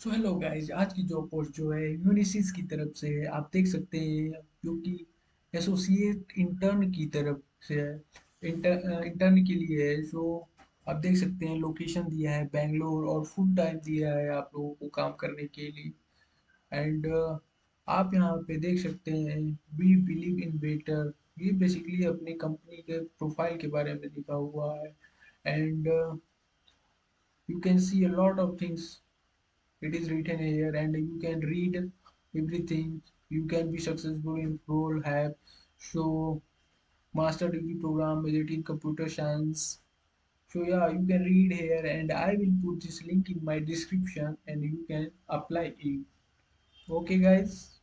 So hello guys आज की job post जो है यूनिसिस की तरफ़ से है। आप देख सकते हैं जो क्योंकि एसोसिएट इंटर्न की तरफ़ से है। इंटर इंटर्न के लिए है। सो आप देख सकते हैं लोकेशन दिया है बेंगलोर और फुल टाइम दिया है आप लोगों को काम करने के लिए। एंड आप यहाँ पे देख सकते हैं वी बिलीव इन बेटर ये बेसिकली अपनी कंपनी के प्रोफ़ाइल के बारे में लिखा हुआ है। And you can see a lot of things it is written here and you can read everything. You can be successful in role have so master degree program majority in computer science. So yeah you can read here and i will put this link in my description and you can apply it. Okay guys